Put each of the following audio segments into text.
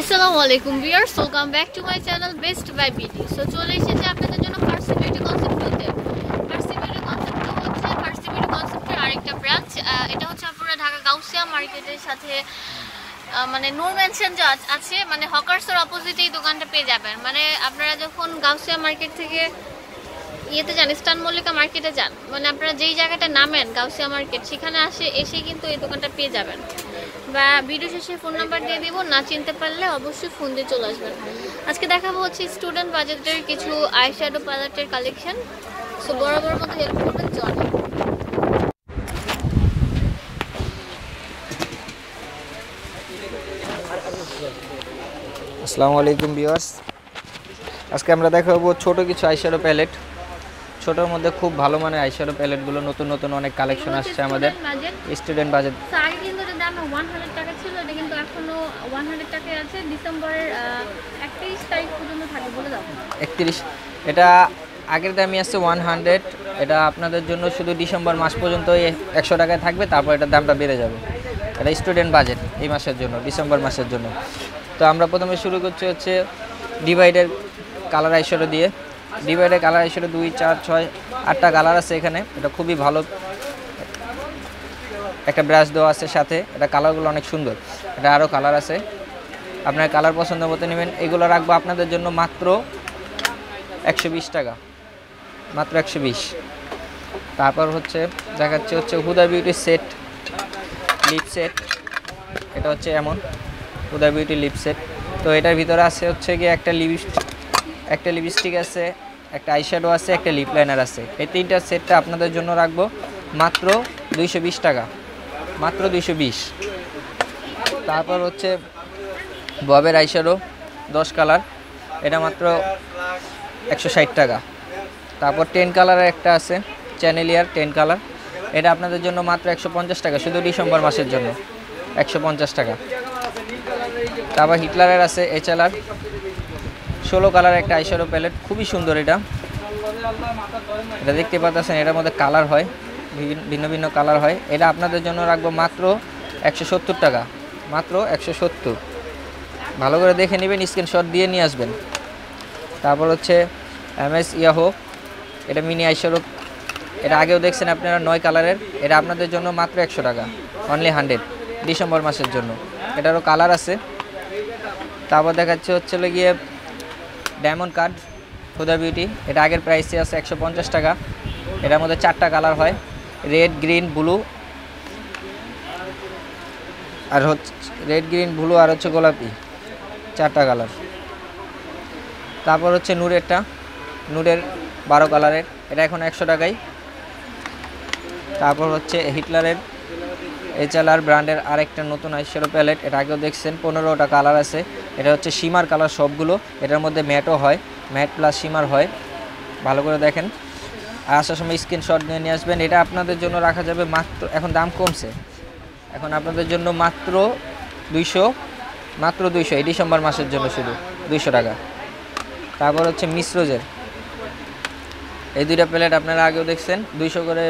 আসসালামু আলাইকুম viewers welcome back to my channel Best Buy BD so চলে এসেছে আপনাদের জন্য ফার্সি বিউটি কনসেপ্ট বলতে। ফার্সি বিউটি কনসেপ্ট হচ্ছে ফার্সি বিউটি কনসেপ্টের আরেকটা ব্রাঞ্চ এটা হচ্ছে আপনারা ঢাকা গাউসিয়া মার্কেটের সাথে মানে নূর মেনশন যে আছে মানে হকার্সের অপোজিটে এই দোকানটা পেয়ে যাবেন। মানে আপনারা যখন গাউসিয়া মার্কেট থেকে ইয়েতে যান, ইস্টার্ন মল্লিকা মার্কেটে যান মানে আপনারা যেই জায়গাটা নামেন গাউসিয়া মার্কেট, সেখানে আসে, এসে কিন্তু এই দোকানটা পেয়ে যাবেন। বা ভিডিও শেষে ফোন নাম্বার দিয়ে দিব না চিনতে পারলে অবশ্যই ফোন দিয়ে চলে আসবেন। আজকে দেখাবো হচ্ছে স্টুডেন্ট বাজেটের কিছু আইশ্যাডো প্যালেটের কালেকশন সো বড় মতো হেল্প করবেন চলে। আসসালামু আলাইকুম ভিউয়ার্স আজকে আমরা দেখাবো ছোট কিছু আইশ্যাডো প্যালেট ছোটোর মধ্যে খুব ভালো মানের আইশ্যাডো প্যালেটগুলো নতুন নতুন অনেক কালেকশন আসছে আমাদের। স্টুডেন্ট বাজেট দাম ওয়ান হান্ড্রেড টাকা ছিল, এটা কিন্তু এখনও ওয়ান হান্ড্রেড টাকায় আছে। ডিসেম্বরের একত্রিশ তারিখ পর্যন্ত থাকে বলে দাও। একত্রিশ। এটা আগের দামই আছে ওয়ান হান্ড্রেড এটা আপনাদের জন্য শুধু ডিসেম্বর মাস পর্যন্ত একশো টাকায় থাকবে, তারপর এটার দামটা বেড়ে যাবে। এটা স্টুডেন্ট বাজেট এই মাসের জন্য, ডিসেম্বর মাসের জন্য। তো আমরা প্রথমে শুরু করছি হচ্ছে ডিভাইডের কালার আইশ্যাডো দিয়ে। ডিভাইডের কালার আইশ্যাডো দুই, চার, ছয়, আটটা কালার আছে এখানে। এটা খুবই ভালো একটা ব্রাশ দেওয়া আছে সাথে, এটা কালারগুলো অনেক সুন্দর। এটা আরও কালার আছে। আপনার কালার পছন্দ মতো নেবেন। এগুলো রাখব আপনাদের জন্য মাত্র একশো বিশ টাকা। মাত্র একশো বিশ। তারপর হচ্ছে, দেখাচ্ছে হচ্ছে Huda Beauty set lip set এটা হচ্ছে এমন, হুদা বিউটি লিপ সেট তো এটার ভিতরে আছে হচ্ছে গিয়ে একটা লিপস্টিক একটা লিপস্টিক আছে, একটা আইশ্যাডো আছে, একটা লিপ লাইনার আছে। এই তিনটা সেটটা আপনাদের জন্য রাখব মাত্র দুইশো বিশ টাকা। মাত্র দুইশো বিশ। তারপর হচ্ছে ববের আইশ্যাডো, দশ কালার। এটা মাত্র একশো ষাট টাকা। তারপর টেন কালারের একটা আছে, চ্যানেলিয়ার টেন কালার। এটা আপনাদের জন্য মাত্র একশো পঞ্চাশ টাকা, শুধু ডিসেম্বর মাসের জন্য। একশো পঞ্চাশ টাকা। তারপর হিটলারের আছে এইচএলআর ষোলো কালার একটা আইশ্যাডো প্যালেট, খুবই সুন্দর এটা। এটা দেখতে পাচ্ছেন এটার মধ্যে কালার হয়। ভিন্ন ভিন্ন কালার হয়। এটা আপনাদের জন্য রাখব মাত্র একশো সত্তর টাকা। মাত্র একশো সত্তর। ভালো করে দেখে নেবেন স্ক্রিনশট দিয়ে নিয়ে আসবেন। তারপর হচ্ছে এম এস ইয়াহো এটা মিনি আইশ্যাডো এটা আগেও দেখছেন আপনারা, নয় কালারের। এটা আপনাদের জন্য মাত্র একশো টাকা। অনলি হান্ড্রেড ডিসেম্বর মাসের জন্য। এটারও কালার আছে। তারপর দেখাচ্ছে হচ্ছে গিয়ে ডায়মন্ড কার্ড হুদা বিউটি এটা আগের প্রাইসে আছে একশো পঞ্চাশ টাকা। এটার মধ্যে চারটা কালার হয়। রেড গ্রিন ব্লু আর হচ্ছে রেড গ্রিন ব্লু আর হচ্ছে গোলাপি। চারটা কালার তারপর হচ্ছে নূরেরটা। নূরের বারো কালারের এটা এখন একশো টাকাই তারপর হচ্ছে হিটলারের। এইচএলআর ব্র্যান্ডের আরেকটা নতুন আইশ্যাডো প্যালেট। এটা আগেও দেখছেন, পনেরোটা কালার আছে। এটা হচ্ছে সীমার কালার সবগুলো। এটার মধ্যে ম্যাটও হয়। ম্যাট প্লাস সীমার হয়। ভালো করে দেখেন। আসার সময় স্ক্রিনশট নিয়ে নিয়ে আসবেন। এটা আপনাদের জন্য রাখা যাবে মাত্র, এখন দাম কমছে। এখন আপনাদের জন্য মাত্র দুইশো মাত্র দুইশো, এই ডিসেম্বর মাসের জন্য শুধু, দুইশো টাকা। তারপর হচ্ছে মিশ্রজের এই দুইটা প্লেট আপনারা আগেও দেখছেন, দুইশো করে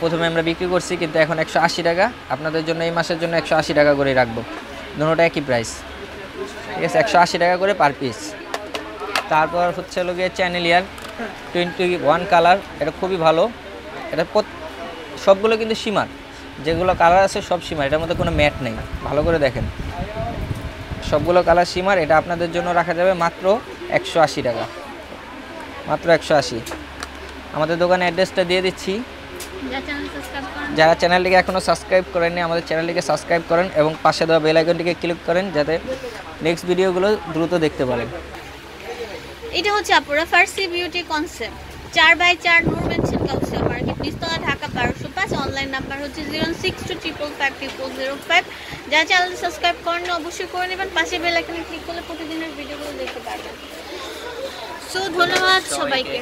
প্রথমে আমরা বিক্রি করছি, কিন্তু এখন একশো আশি টাকা। আপনাদের জন্য এই মাসের জন্য একশো আশি টাকা করেই রাখব। দুটোটা একই প্রাইস ঠিক আছে, একশো আশি টাকা করে পার পিস তারপর হচ্ছে হলো গিয়ে চ্যানেলিয়ার টোয়েন্টি ওয়ান কালার এটা খুবই ভালো। এটা সবগুলো কিন্তু সীমার। যেগুলো কালার আছে সব সীমার এটার মধ্যে কোনো ম্যাট নেই। ভালো করে দেখেন। সবগুলো কালার সীমার এটা আপনাদের জন্য রাখা যাবে মাত্র একশো আশি টাকা। মাত্র একশো আশি। আমাদের দোকানে অ্যাড্রেসটা দিয়ে দিচ্ছি। যারা চ্যানেলটিকে এখনও সাবস্ক্রাইব করেননি আমাদের চ্যানেলটিকে সাবস্ক্রাইব করেন এবং পাশে দেওয়া বেল আইকনটিকে ক্লিক করেন যাতে নেক্সট ভিডিওগুলো দ্রুত দেখতে পারেন। এটা হচ্ছে আপুরা ফার্সি বিউটি কনসেপ্ট চার বাই চার নূর মেনশন কাউসিয়া মার্কেট, নিস্তলা, ঢাকা বারোশো পাঁচ। অনলাইন নাম্বার হচ্ছে zero six two triple five triple zero five যা চ্যানেল সাবস্ক্রাইব করেন অবশ্যই করে নেবেন। পাশে বেল আইকনে ক্লিক করলে প্রতিদিনের ভিডিওগুলো দেখতে পারবেন। সো ধন্যবাদ সবাইকে।